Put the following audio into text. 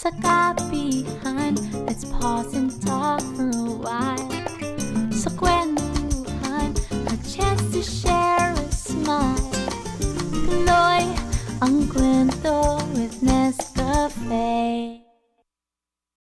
sa behind, Let's pause and talk for a while. So when you kwentuhan A chance to share a smile. Tuloy ang kwento